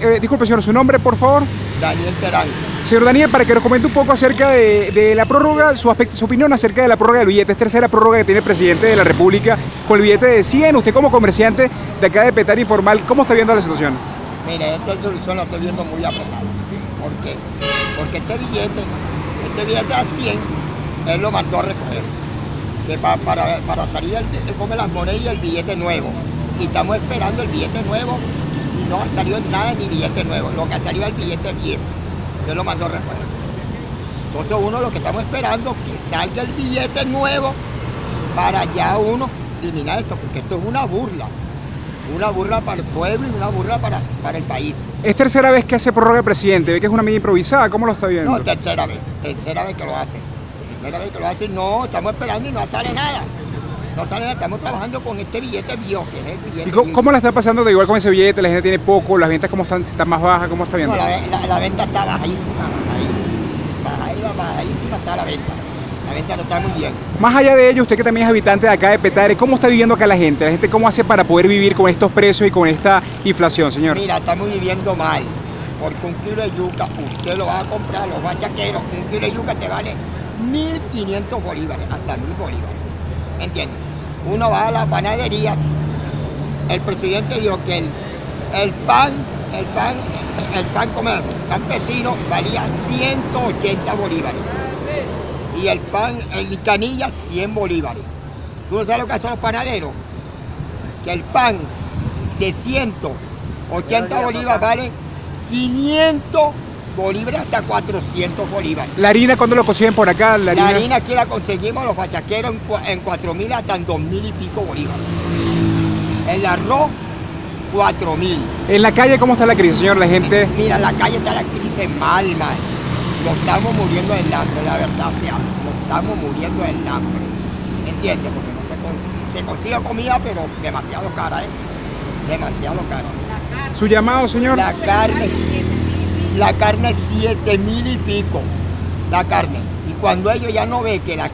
Eh, disculpe, señor, su nombre, por favor. Daniel Terán. Señor Daniel, para que nos comente un poco acerca de, de la prórroga, su, aspecto, su opinión acerca de la prórroga del billete. Es tercera prórroga que tiene el presidente de la República con el billete de 100. Usted como comerciante de acá de Petar Informal, ¿cómo está viendo la situación? Mire, esta solución la estoy viendo muy apretada. ¿Por qué? Porque este billete, este billete a 100, él lo mandó a recoger. Que pa- para, para salir él come las monedas y el billete nuevo. Y estamos esperando el billete nuevo y no ha salido nada ni billete nuevo. Lo que ha salido es el billete viejo. Él lo mandó recoger. Entonces uno lo que estamos esperando que salga el billete nuevo para ya uno eliminar esto, porque esto es una burla. Una burla para el pueblo y una burla para, para el país. Es tercera vez que hace prórroga el presidente. Ve que es una medida improvisada. ¿Cómo lo está viendo? No, tercera vez, tercera vez que lo hace. Tercera vez que lo hace, no, estamos esperando y no sale nada. No sale estamos trabajando con este billete viejo, que es el billete ¿Y cómo, la está pasando de igual con ese billete? La gente tiene poco, las ventas cómo están, están más bajas, ¿cómo está viendo? No, la, la- la venta está bajadísima. Bajadísima, bajadísima está la venta. La venta no está muy bien. Más allá de ello, usted que también es habitante de acá de Petare, ¿cómo está viviendo acá la gente? La gente cómo hace para poder vivir con estos precios y con esta inflación, señor. Mira, estamos viviendo mal. Porque un kilo de yuca, usted lo va a comprar, los bachaqueros, un kilo de yuca te vale 1.500 bolívares, hasta 1.000 bolívares. ¿Me entiendes? Uno va a las panaderías, el presidente dijo que el, el pan, el pan, el pan como campesino valía 180 bolívares. Y el pan en canilla 100 bolívares. ¿Tú no sabes lo que hacen los panaderos? Que el pan de 180 bolívares vale 500 bolívares hasta 400 bolívares. La harina, ¿cuándo lo consiguen por acá? La La harina. harina aquí la conseguimos los bachaqueros en, cua- en 4 mil hasta en 2 mil y pico bolívares. El arroz, 4 mil. En la calle, ¿cómo está la crisis, señor? La gente. Mira, en la calle está la crisis mal, mal. Nos estamos muriendo del hambre, la verdad sea. Nos estamos muriendo del hambre. ¿Entiendes? Porque no se consigue, se consigue comida, pero demasiado cara, ¿eh? Demasiado cara. Su llamado, señor. La carne, la carne es 7 mil y pico. La carne. Y cuando ellos ya no ven que la